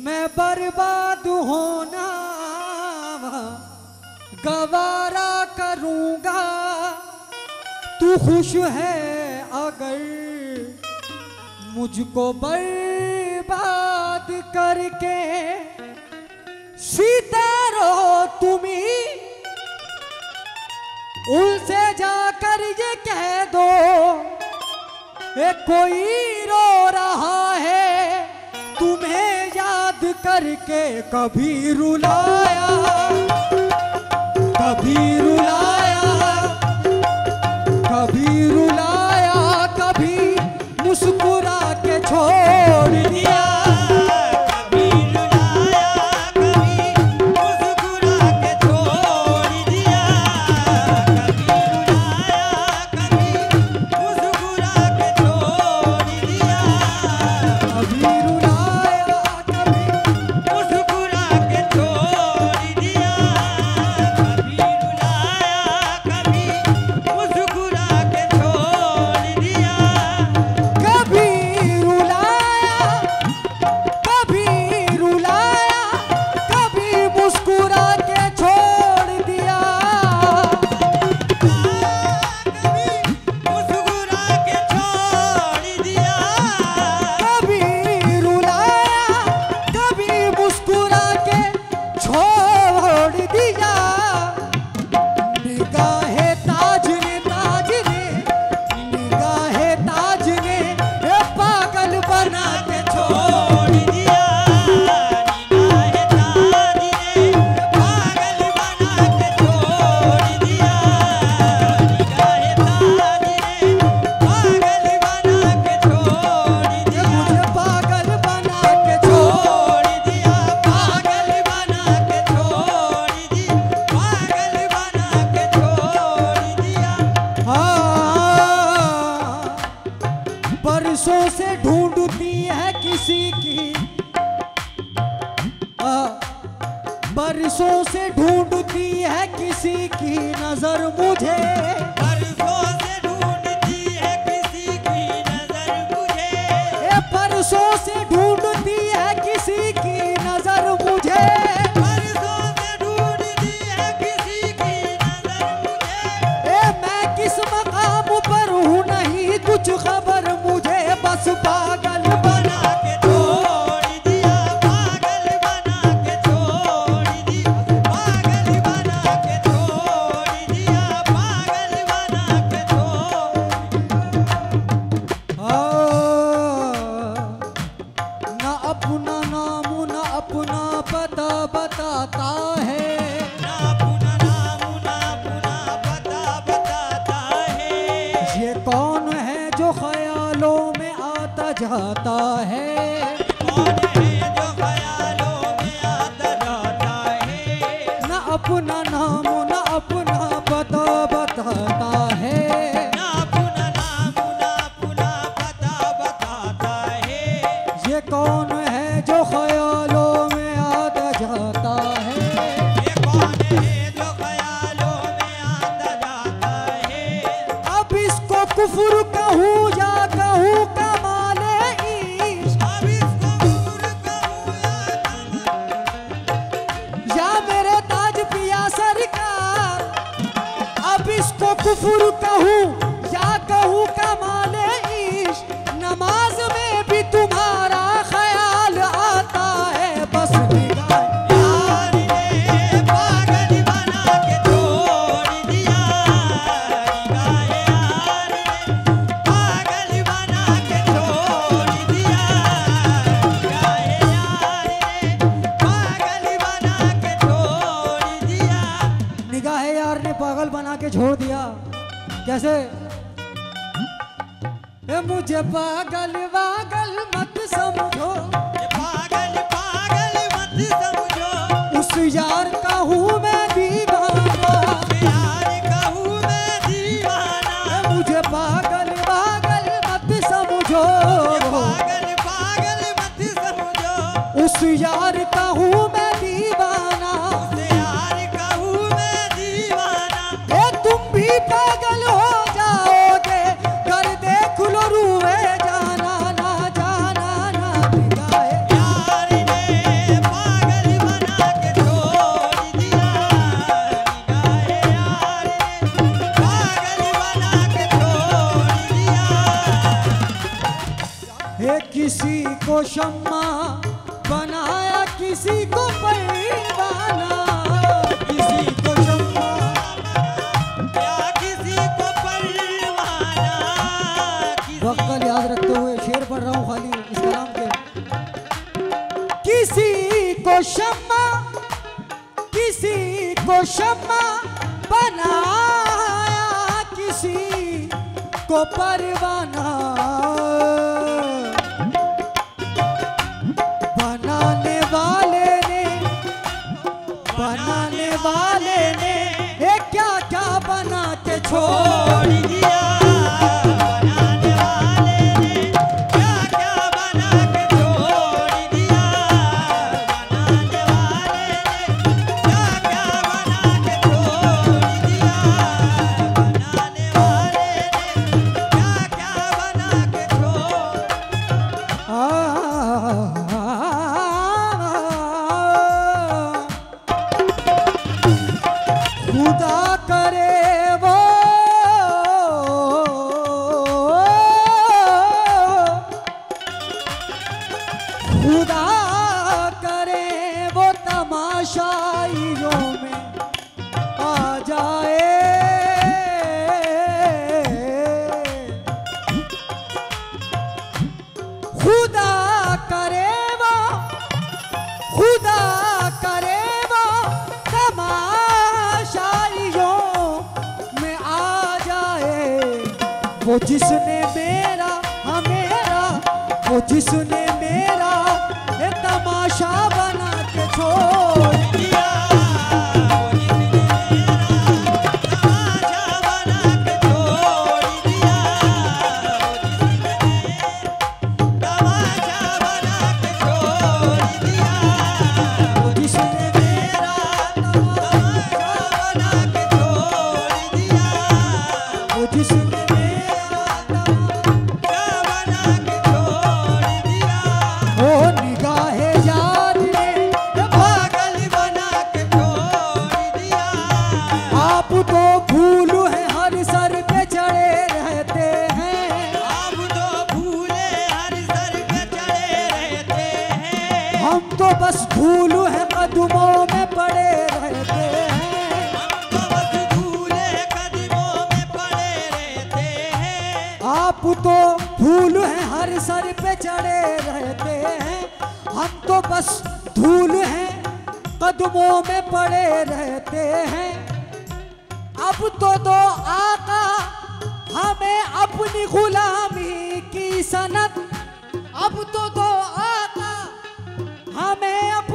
मैं बर्बाद होना, गवारा करूँगा। तू खुश है अगर मुझको बर्बाद करके। सितारो तुम्हें उनसे जाकर ये कह दो, ए, कोई रो रहा है करके कभी रुलाया कभी रुलाया। छोड़ बरसों से ढूंढती है किसी की। आ, बरसों से ढूंढती है किसी की नज़र मुझे। बरसों से ढूंढती है किसी की नज़र मुझे। बरसों से चाहता है पागल बना के छोड़ दिया। कैसे? ए, मुझे पागल पागल मत समझो। पागल पागल मत समझो। उस यार का हूँ मैं भी। शम्मा बनाया किसी को परवाना। याद रखते हुए शेर पढ़ रहा हूँ खाली इस कलाम के किसी को शम्मा किसी को शम्मा बनाया किसी को परवाना। Oh! खुदा करे वो तमाशाइयों में आ जाए। खुदा करे वो, खुदा करे वो तमाशाइयों में आ जाए। वो जिसने मेरा, हमेरा, वो जिसने बस भूल है कदमों में पड़े रहते आप तो फूल है, हर सर पे चढ़े रहते हैं। हम तो बस धूल है, कदमों में पड़े रहते हैं। अब तो दो आका, हमें अपनी गुलामी की सनत। अब तो दो Amém.